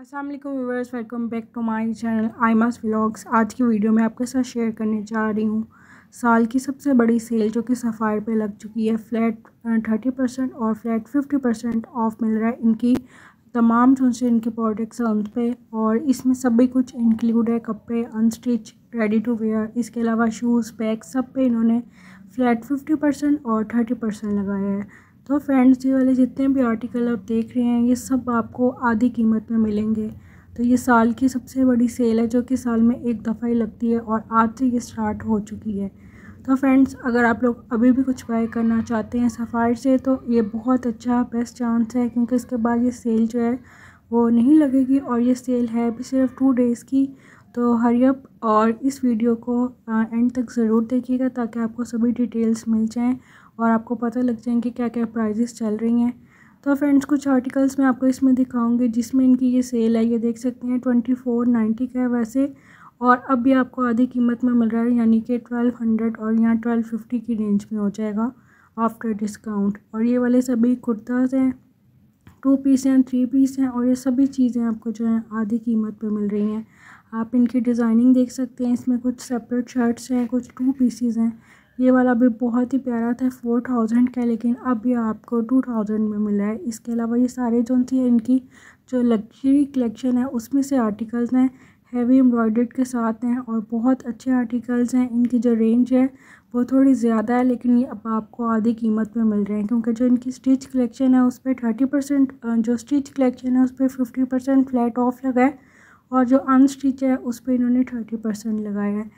अस्सलाम वालेकुम viewers welcome back to my channel I mass vlogs आज की वीडियो में आपके साथ शेयर करने जा रही हूँ। साल की सबसे बड़ी सेल जो कि सफ़ायर पे लग चुकी है फ्लैट थर्टी परसेंट और फ्लैट फिफ्टी परसेंट ऑफ़ मिल रहा है इनकी। तमाम जो से इनके प्रोडक्ट्स हैं उन पर और इसमें सभी कुछ इंक्लूड है कपड़े अनस्टिच रेडी टू वेयर इसके अलावा शूज़ बैग सब पे इन्होंने फ्लैट फिफ्टी परसेंट और थर्टी परसेंट लगाया है। तो फ्रेंड्स ये वाले जितने भी आर्टिकल आप देख रहे हैं, ये सब आपको आधी कीमत में मिलेंगे। तो ये साल की सबसे बड़ी सेल है, जो कि साल में एक दफ़ा ही लगती है और आज से ये स्टार्ट हो चुकी है। तो फ्रेंड्स अगर आप लोग अभी भी कुछ बाय करना चाहते हैं सफ़ार से तो ये बहुत अच्छा बेस्ट चांस है, क्योंकि इसके बाद ये सेल जो है, वो नहीं लगेगी और ये सेल है भी सिर्फ़ टू डेज़ की। तो हरियप और इस वीडियो को एंड तक ज़रूर देखिएगा ताकि आपको सभी डिटेल्स मिल जाएँ और आपको पता लग जाएँगे कि क्या क्या प्राइजेस चल रही हैं। तो फ्रेंड्स कुछ आर्टिकल्स मैं आपको इसमें दिखाऊँगी जिसमें इनकी ये सेल है। ये देख सकते हैं ट्वेंटी फोर नाइन्टी का है वैसे, और अब भी आपको आधी कीमत में मिल रहा है, यानी कि ट्वेल्व हंड्रेड और यहाँ ट्वेल्व फिफ्टी की रेंज में हो जाएगा आफ्टर डिस्काउंट और ये वाले सभी कुर्ताज़ हैं टू पीस हैं थ्री पीस हैं, और ये सभी चीज़ें आपको जो है आधी कीमत पे मिल रही हैं। आप इनकी डिज़ाइनिंग देख सकते हैं, इसमें कुछ सेपरेट शर्ट्स हैं, कुछ टू पीसीज हैं। ये वाला भी बहुत ही प्यारा था फोर थाउज़ेंड का, लेकिन अब ये आपको टू थाउज़ेंड में मिला है। इसके अलावा ये सारे जो थी इनकी, जो लग्जरी कलेक्शन है, उसमें से आर्टिकल्स हैं हैवी एम्ब्रॉयड के साथ हैं और बहुत अच्छे आर्टिकल्स हैं। इनकी जो रेंज है, वो थोड़ी ज़्यादा है, लेकिन ये अब आपको आधी कीमत में मिल रहे हैं, क्योंकि जो इनकी स्टिच कलेक्शन है उस पर थर्टी परसेंट जो स्टिच कलेक्शन है उस पर फिफ्टी परसेंट फ्लैट ऑफ़ लगा है। और जो अनस्टिच है, उस पर इन्होंने थर्टी परसेंट लगाया है।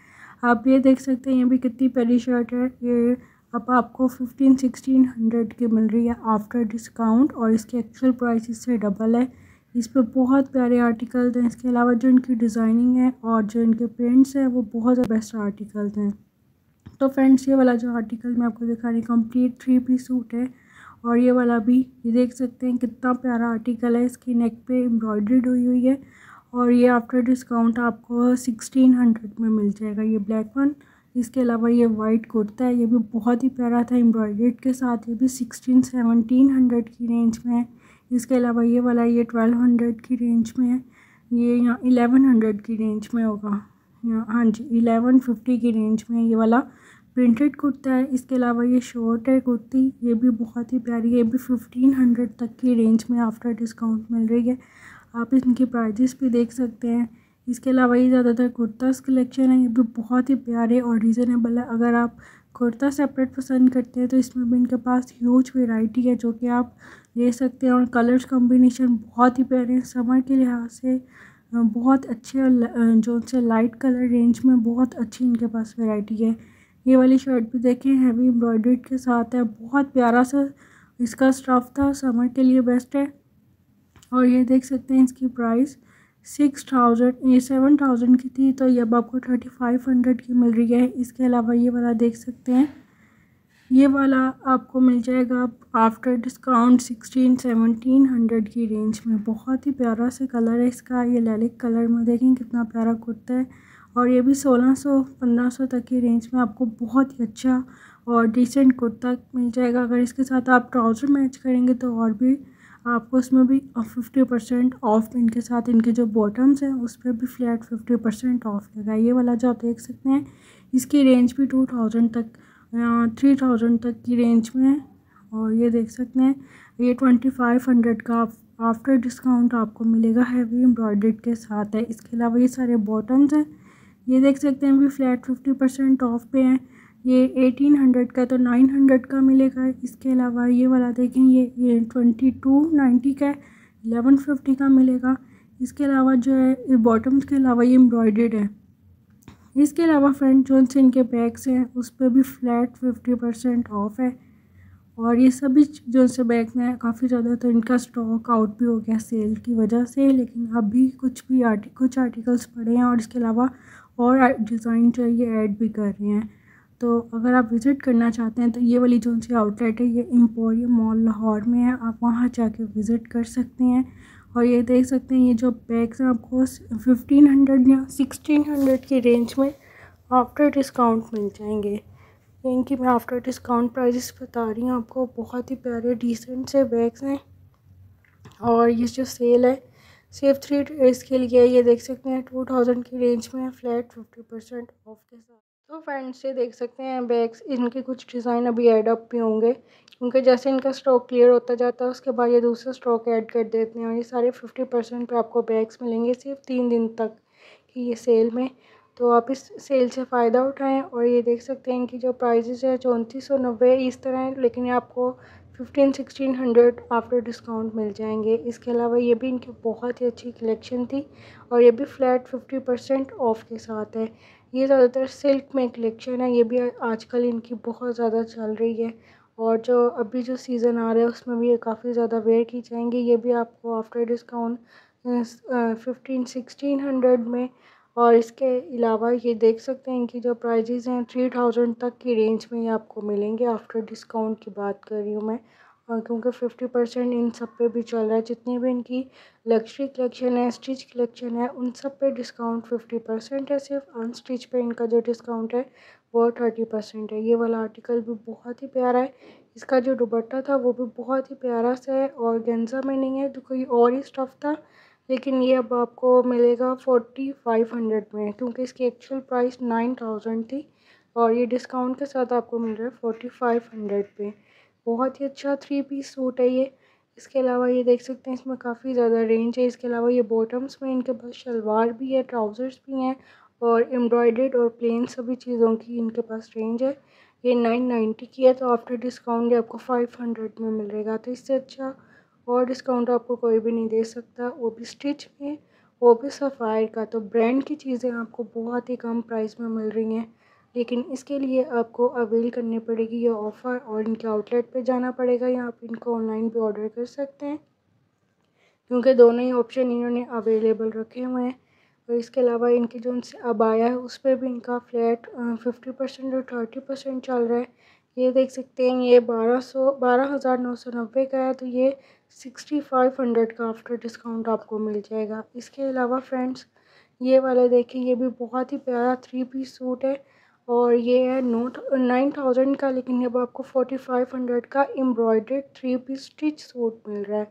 आप ये देख सकते हैं ये भी कितनी प्यारी शर्ट है। ये अब आपको फिफ्टीन सिक्सटीन हंड्रेड की मिल रही है आफ्टर डिस्काउंट और इसकी एक्चुअल प्राइस इससे डबल है। इस पर बहुत प्यारे आर्टिकल्स हैं। इसके अलावा जो इनकी डिज़ाइनिंग है और जो इनके प्रिंट्स हैं, वो बहुत बेस्ट आर्टिकल्स हैं। तो फ्रेंड्स ये वाला जो आर्टिकल मैं आपको दिखा रही कंप्लीट थ्री पीस सूट है। और ये वाला भी, ये देख सकते हैं, कितना प्यारा आर्टिकल है। इसकी नेक पे एम्ब्रॉयड्रीड हुई हुई है। और ये आफ्टर डिस्काउंट आपको सिक्सटीन हंड्रेड में मिल जाएगा ये ब्लैक वन इसके अलावा ये वाइट कुर्ता है, ये भी बहुत ही प्यारा था एम्ब्रॉयड के साथ, ये भी सिक्सटीन सेवनटीन हंड्रेड की रेंज में है। इसके अलावा ये वाला ये ट्वेल्व हंड्रेड की रेंज में है, ये यहाँ इलेवन हंड्रेड की रेंज में होगा। यहाँ हाँ जी इलेवन फिफ्टी की रेंज में ये वाला प्रिंटेड कुर्ता है। इसके अलावा ये शॉर्ट है कुर्ती, ये भी बहुत ही प्यारी है, ये भी फिफ्टीन हंड्रेड तक की रेंज में आफ्टर डिस्काउंट मिल रही है। आप इनकी प्राइजेस भी देख सकते हैं। इसके अलावा ये ज़्यादातर कुर्तास कलेक्शन है। ये भी बहुत ही प्यारे और रिजनेबल है। अगर आप कुर्ता सेपरेट पसंद करते हैं तो इसमें भी इनके पास ह्यूज वेराइटी है, जो कि आप ले सकते हैं। और कलर्स कॉम्बिनेशन बहुत ही प्यारे हैं। समर के लिहाज से बहुत अच्छे और जो से लाइट कलर रेंज में बहुत अच्छी इनके पास वेराइटी है। ये वाली शर्ट भी देखें हैवी एम्ब्रॉयड के साथ है। बहुत प्यारा सा इसका स्टफ़ था। समर के लिए बेस्ट है। और ये देख सकते हैं इसकी प्राइस सिक्स थाउज़ेंड ये सेवन थाउज़ेंड की थी तो ये अब आपको थर्टी फाइव हंड्रेड की मिल रही है। इसके अलावा ये वाला देख सकते हैं। ये वाला आपको मिल जाएगा after discount sixteen seventeen hundred की रेंज में। बहुत ही प्यारा से कलर है इसका। ये लैलिक कलर में देखें, कितना प्यारा कुर्ता है। और ये भी सोलह सौ, पंद्रह सौ तक की रेंज में आपको बहुत ही अच्छा और डिसेंट कुर्ता मिल जाएगा। अगर इसके साथ आप ट्राउज़र मैच करेंगे तो और भी आपको उसमें भी फिफ्टी परसेंट ऑफ़ इनके साथ, इनके जो बॉटम्स हैं, उस पर भी फ्लैट फिफ्टी परसेंट ऑफ़ लगा। ये वाला जो आप देख सकते हैं, इसकी रेंज भी टू थाउज़ेंड तक थ्री थाउज़ेंड तक की रेंज में है। और ये देख सकते हैं, ये ट्वेंटी फाइव हंड्रेड का आफ्टर डिस्काउंट आपको मिलेगा हैवी एम्ब्रॉयड के साथ है। इसके अलावा ये सारे बॉटम्स हैं। ये देख सकते हैं भी फ्लैट फिफ्टी परसेंट ऑफ़ पे हैं। ये एटीन हंड्रेड का तो नाइन हंड्रेड का मिलेगा। इसके अलावा ये वाला देखें, ये ये ट्वेंटी टू नाइन्टी का एलेवन फिफ्टी का मिलेगा। इसके अलावा जो है बॉटम्स के अलावा ये एम्ब्रॉयडेड है। इसके अलावा फ्रेंड जो से इनके बैग्स हैं, उस पर भी फ्लैट फिफ्टी परसेंट ऑफ़ है। और ये सभी जो से बैग हैं, काफ़ी ज़्यादा तो इनका स्टॉक आउट भी हो गया सेल की वजह से, लेकिन अभी कुछ भी आर्टि कुछ आर्टिकल्स पड़े हैं और इसके अलावा और डिज़ाइन जो है, ये ऐड भी कर रहे हैं। तो अगर आप विज़िट करना चाहते हैं तो ये वाली जो सी आउटलेट है, ये एम्पोरियम मॉल लाहौर में है। आप वहाँ जाके विज़िट कर सकते हैं। और ये देख सकते हैं, ये जो बैग्स हैं आपको फिफ्टीन हंड्रेड या सिक्सटीन हंड्रेड की रेंज में आफ्टर डिस्काउंट मिल जाएँगे। इनकी मैं आफ्टर डिस्काउंट प्राइजेस बता रही हूँ आपको, बहुत ही प्यारे डिसेंट से बैग्स हैं। और ये जो सेल है, सिर्फ़ थ्री डेज़ के लिए, ये देख सकते हैं टू थाउज़ेंड की रेंज में फ्लैट फिफ्टी परसेंट ऑफ़ के साथ। तो फ्रेंड्स ये देख सकते हैं बैग्स इनके कुछ डिज़ाइन अभी ऐड अप भी होंगे। क्योंकि जैसे इनका स्टॉक क्लियर होता जाता है, उसके बाद ये दूसरा स्टॉक ऐड कर देते हैं। और ये सारे फिफ्टी परसेंट पर आपको बैग्स मिलेंगे सिर्फ़ तीन दिन तक की ये सेल में। तो आप इस सेल से फ़ायदा उठाएँ और ये देख सकते हैं इनकी जो प्राइजेस है चौंतीस सौ नब्बे इस तरह है, लेकिन आपको fifteen sixteen hundred after discount मिल जाएँगे। इसके अलावा ये भी इनकी बहुत ही अच्छी कलेक्शन थी और ये भी फ्लैट फिफ्टी परसेंट ऑफ़ के साथ है। ये ज़्यादातर सिल्क में कलेक्शन है, ये भी आजकल इनकी बहुत ज़्यादा चल रही है। और जो अभी जो सीज़न आ रहा है, उसमें भी ये काफ़ी ज़्यादा वेयर की जाएँगी। ये भी आपको after discount fifteen sixteen hundred में। और इसके अलावा ये देख सकते हैं इनकी जो प्राइजेज़ हैं थ्री थाउज़ेंड तक की रेंज में ये आपको मिलेंगे। आफ्टर डिस्काउंट की बात कर रही हूँ मैं। क्योंकि फिफ्टी परसेंट इन सब पे भी चल रहा है। जितनी भी इनकी लग्जरी कलेक्शन है स्टिच कलेक्शन है, उन सब पे डिस्काउंट फिफ्टी परसेंट है। सिर्फ़ अनस्टिच पे इनका जो डिस्काउंट है, वो थर्टी परसेंट है। ये वाला आर्टिकल भी बहुत ही प्यारा है। इसका जो दुपट्टा था, वो भी बहुत ही प्यारा सा है और गेंजा में नहीं है तो कोई और ही स्टफ़ था। लेकिन ये अब आपको मिलेगा फोर्टी फाइव हंड्रेड में, क्योंकि इसकी एक्चुअल प्राइस नाइन थाउज़ेंड थी और ये डिस्काउंट के साथ आपको मिल रहा है फोर्टी फाइव हंड्रेड पे। बहुत ही अच्छा थ्री पीस सूट है ये। इसके अलावा ये देख सकते हैं, इसमें काफ़ी ज़्यादा रेंज है। इसके अलावा ये बॉटम्स में इनके पास शलवार भी है ट्राउज़र्स भी हैं और एम्ब्रॉयड और प्लेन सभी चीज़ों की इनके पास रेंज है। ये नाइन नाइन्टी की है तो आफ्टर डिस्काउंट ये आपको फाइव हंड्रेड में मिलेगा तो इससे अच्छा और डिस्काउंट आपको कोई भी नहीं दे सकता। वो भी स्टिच में, वो भी सफ़ायर का। तो ब्रांड की चीज़ें आपको बहुत ही कम प्राइस में मिल रही हैं। लेकिन इसके लिए आपको अवेल करनी पड़ेगी ये ऑफ़र और इनके आउटलेट पे जाना पड़ेगा। या आप इनको ऑनलाइन भी ऑर्डर कर सकते हैं। क्योंकि दोनों ही ऑप्शन इन्होंने अवेलेबल रखे हुए हैं। और इसके अलावा इनकी जो अब आया है, उस पर भी इनका फ्लैट फिफ्टी परसेंट और थर्टी परसेंट चल रहा है। ये देख सकते हैं, ये बारह सौ, बारह हज़ार नौ सौ नब्बे का है तो ये सिक्सटी फाइव हंड्रेड का आफ्टर डिस्काउंट आपको मिल जाएगा। इसके अलावा फ्रेंड्स ये वाला देखिए ये भी बहुत ही प्यारा थ्री पीस सूट है। और ये है नोट, नाइन थाउज़ेंड का, लेकिन अब आपको फोर्टी फाइव हंड्रेड का embroidered three piece stitch suit मिल रहा है।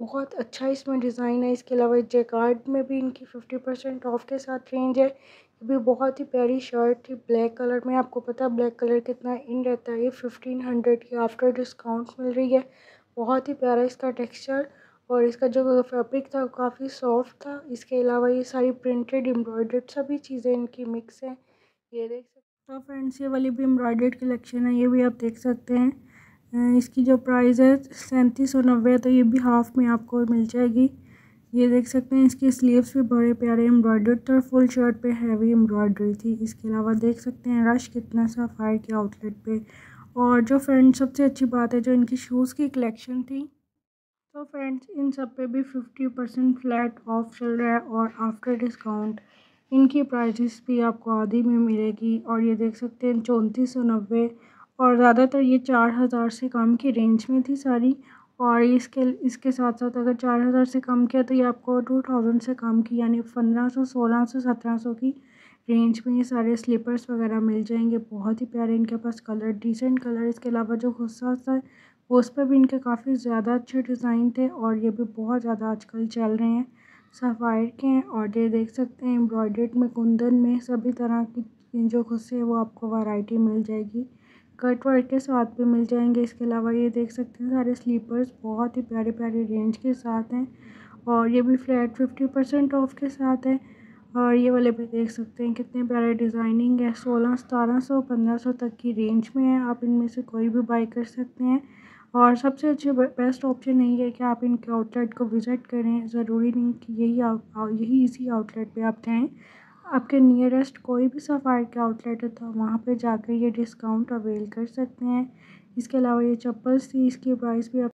बहुत अच्छा इसमें डिज़ाइन है, इसके अलावा जैकार्ड में भी इनकी फिफ्टी परसेंट ऑफ़ के साथ रेंज है। ये भी बहुत ही प्यारी शर्ट थी, ब्लैक कलर में, आपको पता है ब्लैक कलर कितना इन रहता है, ये फिफ्टीन हंड्रेड की आफ्टर डिस्काउंट मिल रही है। बहुत ही प्यारा इसका टेक्सचर और इसका जो फैब्रिक था काफ़ी सॉफ्ट था। इसके अलावा ये सारी प्रिंटेड एम्ब्रॉयडर्ड सभी चीज़ें इनकी मिक्स हैं। ये देख सकते तो फ्रेंड्स ये वाली भी एम्ब्रॉयडर्ड कलेक्शन है, ये भी आप देख सकते हैं। इसकी जो प्राइस है, सैंतीस सौ नब्बे तो ये भी हाफ़ में आपको मिल जाएगी। ये देख सकते हैं, इसकी स्लीव्स भी बड़े प्यारे एम्ब्रॉयडर्ड थे और फुल शर्ट पे हैवी एम्ब्रॉयडरी थी। इसके अलावा देख सकते हैं रश कितना सा फायर के आउटलेट पे। और जो फ्रेंड्स सबसे अच्छी बात है, जो इनकी शूज़ की कलेक्शन थी तो फ्रेंड्स इन सब पे भी फिफ्टी परसेंट फ्लैट ऑफ़ चल रहा है और आफ्टर डिस्काउंट इनकी प्राइजेस भी आपको आधी में मिलेगी और ये देख सकते हैं चौंतीस सौ नब्बे और ज़्यादातर ये चार हज़ार से कम की रेंज में थी सारी और इसके इसके साथ साथ अगर चार हज़ार से कम किया तो ये आपको टू थाउज़ेंड से कम की यानी पंद्रह सौ, सोलह सौ, सत्रह सौ की रेंज में ये सारे स्लीपर्स वगैरह मिल जाएँगे। बहुत ही प्यारे इनके पास कलर डिसेंट कलर इसके अलावा जो गुस्सा था, उस पर भी इनके काफ़ी ज़्यादा अच्छे डिज़ाइन थे और ये भी बहुत ज़्यादा आजकल चल रहे हैं। सफ़ायर के हैं और ये देख सकते हैं। एम्ब्रॉयडर्ड में, कुंदन में, सभी तरह की जो गुस्से है वो आपको वैरायटी मिल जाएगी। कट वर्क के साथ भी मिल जाएँगे। इसके अलावा ये देख सकते हैं, सारे स्लीपर्स बहुत ही प्यारे प्यारे रेंज के साथ हैं और ये भी फ्लैट फिफ्टी परसेंट ऑफ़ के साथ है। और ये वाले भी देख सकते हैं, कितने प्यारे डिज़ाइनिंग है। सोलह, सतारह सौ, पंद्रह सौ तक की रेंज में है। आप इनमें से कोई भी बाई कर सकते हैं। और सबसे अच्छे बेस्ट ऑप्शन यही है कि आप इनके आउटलेट को विज़िट करें। ज़रूरी नहीं कि यही यही इसी आउटलेट पे आप जाएँ। आपके नियरेस्ट कोई भी सफ़ायर के आउटलेट है तो वहाँ पे जाकर ये डिस्काउंट अवेल कर सकते हैं। इसके अलावा ये चप्पल्स थी इसकी प्राइस भी आप